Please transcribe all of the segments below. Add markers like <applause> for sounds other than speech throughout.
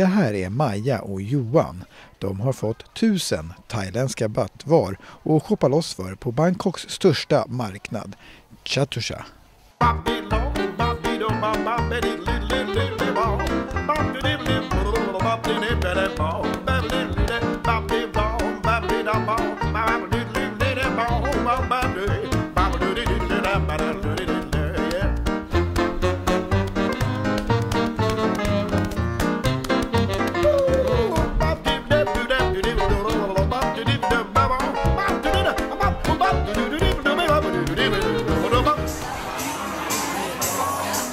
Det här är Maja och Johan. De har fått tusen thailändska baht var och shoppa loss för på Bangkoks största marknad, Chatusha.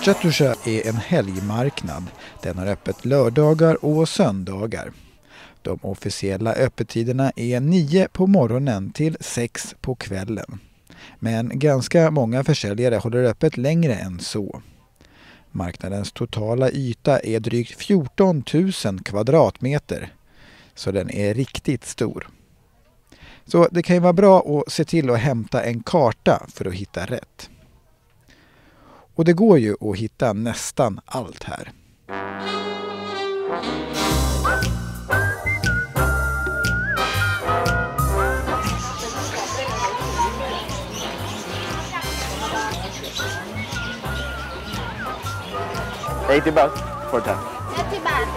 Chatusha är en helgmarknad. Den har öppet lördagar och söndagar. De officiella öppettiderna är 9 på morgonen till 6 på kvällen. Men ganska många försäljare håller öppet längre än så. Marknadens totala yta är drygt 14 000 kvadratmeter. Så den är riktigt stor. Så det kan ju vara bra att se till att hämta en karta för att hitta rätt. Och det går ju att hitta nästan allt här. Eighty baht for ten. 80 baht.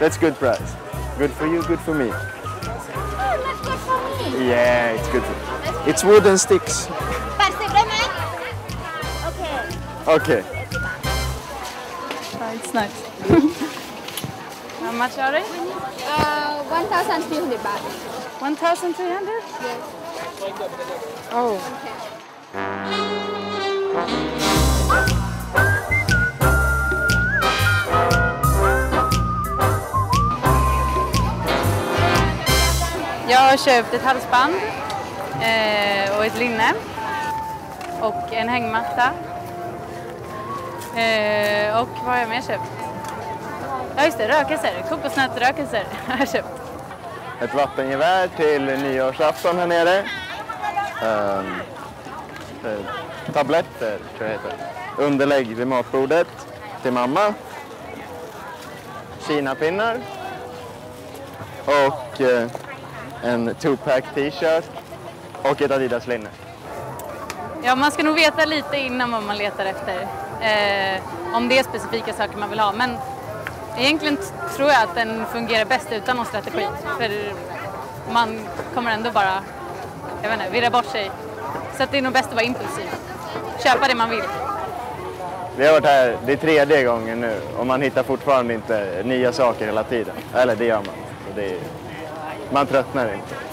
That's good price. Good for you, good for me. Oh, that's good for me. Yeah, it's good. It's wooden sticks. Okay. It's nice. <laughs> How much are they? uh, 1,300 baht 1,300? Oh. Jag har köpt ett halsband eh, och ett linne och en hängmatta. Eh, och vad har jag mer köpt? Ja just det, rökelser. Kokosnötsrökelser <laughs> har jag köpt. Ett vattengevär till nyårsafton här nere. Eh, tabletter, tror jag heter. Underlägg vid matbordet till mamma. Kinapinnar. Och eh, en two-pack t-shirt. Och ett Adidas-linne. Ja, man ska nog veta lite innan vad man letar efter. Eh, om det är specifika saker man vill ha. Men egentligen tror jag att den fungerar bäst utan någon strategi. För man kommer ändå bara, jag vet inte, virra bort sig. Så att det är nog bäst att vara impulsiv. Köpa det man vill. Vi har varit här, det är tredje gången nu och man hittar fortfarande inte nya saker hela tiden. Eller det gör man. Det är, man tröttnar inte.